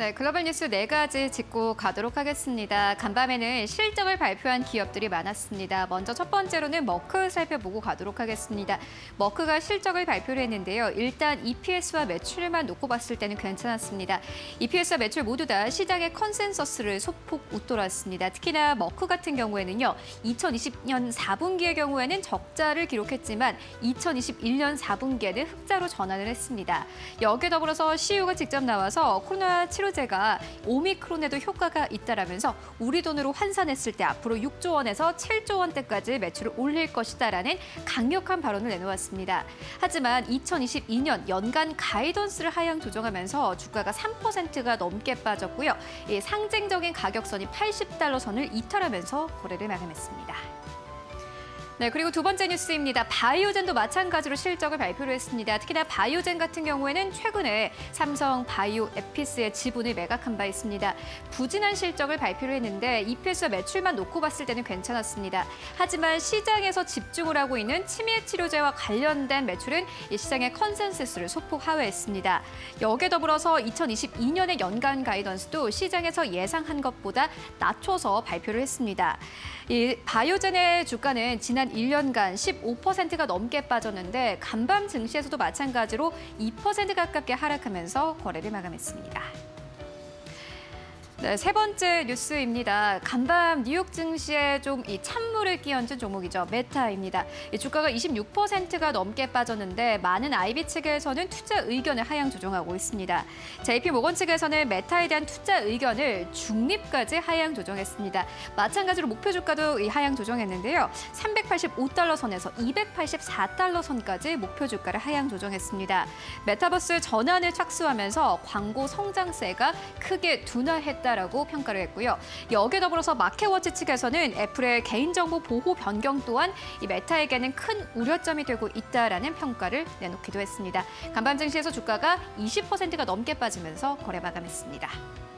네, 글로벌 뉴스 네 가지 짚고 가도록 하겠습니다. 간밤에는 실적을 발표한 기업들이 많았습니다. 먼저 첫 번째로는 머크 살펴보고 가도록 하겠습니다. 머크가 실적을 발표를 했는데요. 일단 EPS와 매출만 놓고 봤을 때는 괜찮았습니다. EPS와 매출 모두 다 시장의 컨센서스를 소폭 웃돌았습니다. 특히나 머크 같은 경우에는요. 2020년 4분기의 경우에는 적자를 기록했지만 2021년 4분기에는 흑자로 전환을 했습니다. 여기에 더불어서 CEO가 직접 나와서 코로나 치료 치료제가 오미크론에도 효과가 있다라면서 우리 돈으로 환산했을 때 앞으로 6조 원에서 7조 원대까지 매출을 올릴 것이다라는 강력한 발언을 내놓았습니다. 하지만 2022년 연간 가이던스를 하향 조정하면서 주가가 3%가 넘게 빠졌고요. 상징적인 가격선이 80달러 선을 이탈하면서 거래를 마감했습니다. 네, 그리고 두 번째 뉴스입니다. 바이오젠도 마찬가지로 실적을 발표를 했습니다. 특히나 바이오젠 같은 경우에는 최근에 삼성 바이오 에피스의 지분을 매각한 바 있습니다. 부진한 실적을 발표를 했는데 EPS와 매출만 놓고 봤을 때는 괜찮았습니다. 하지만 시장에서 집중을 하고 있는 치매 치료제와 관련된 매출은 이 시장의 컨센서스를 소폭 하회했습니다. 여기에 더불어서 2022년의 연간 가이던스도 시장에서 예상한 것보다 낮춰서 발표를 했습니다. 이 바이오젠의 주가는 지난 1년간 15%가 넘게 빠졌는데 간밤 증시에서도 마찬가지로 2% 가깝게 하락하면서 거래를 마감했습니다. 네, 세 번째 뉴스입니다. 간밤 뉴욕 증시에 좀 이 찬물을 끼얹은 종목이죠. 메타입니다. 이 주가가 26%가 넘게 빠졌는데 많은 IB 측에서는 투자 의견을 하향 조정하고 있습니다. JP 모건 측에서는 메타에 대한 투자 의견을 중립까지 하향 조정했습니다. 마찬가지로 목표 주가도 이 하향 조정했는데요. 385달러 선에서 284달러 선까지 목표 주가를 하향 조정했습니다. 메타버스 전환을 착수하면서 광고 성장세가 크게 둔화했다. 있다라고 평가를 했고요. 여기에 더불어서 마켓워치 측에서는 애플의 개인정보 보호 변경 또한 이 메타에게는 큰 우려점이 되고 있다라는 평가를 내놓기도 했습니다. 간밤 증시에서 주가가 20%가 넘게 빠지면서 거래 마감했습니다.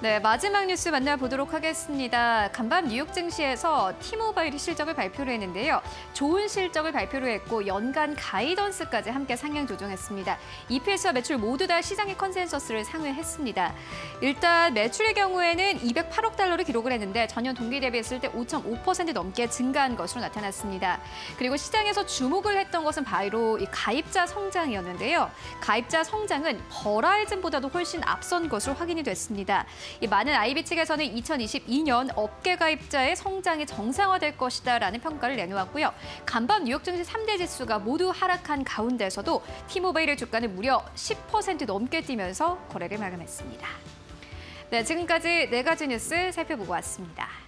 네, 마지막 뉴스 만나보도록 하겠습니다. 간밤 뉴욕 증시에서 티모바일이 실적을 발표를 했는데요. 좋은 실적을 발표를 했고 연간 가이던스까지 함께 상향 조정했습니다. EPS와 매출 모두 다 시장의 컨센서스를 상회했습니다. 일단 매출의 경우에는 208억 달러를 기록을 했는데 전년 동기 대비했을 때 5.5% 넘게 증가한 것으로 나타났습니다. 그리고 시장에서 주목을 했던 것은 바로 이 가입자 성장이었는데요. 가입자 성장은 버라이즌보다도 훨씬 앞선 것으로 확인이 됐습니다. 이 많은 아이비 측에서는 2022년 업계 가입자의 성장이 정상화될 것이다라는 평가를 내놓았고요. 간밤 뉴욕 증시 3대 지수가 모두 하락한 가운데서도 티모바일의 주가는 무려 10% 넘게 뛰면서 거래를 마감했습니다. 네, 지금까지 네 가지 뉴스 살펴보고 왔습니다.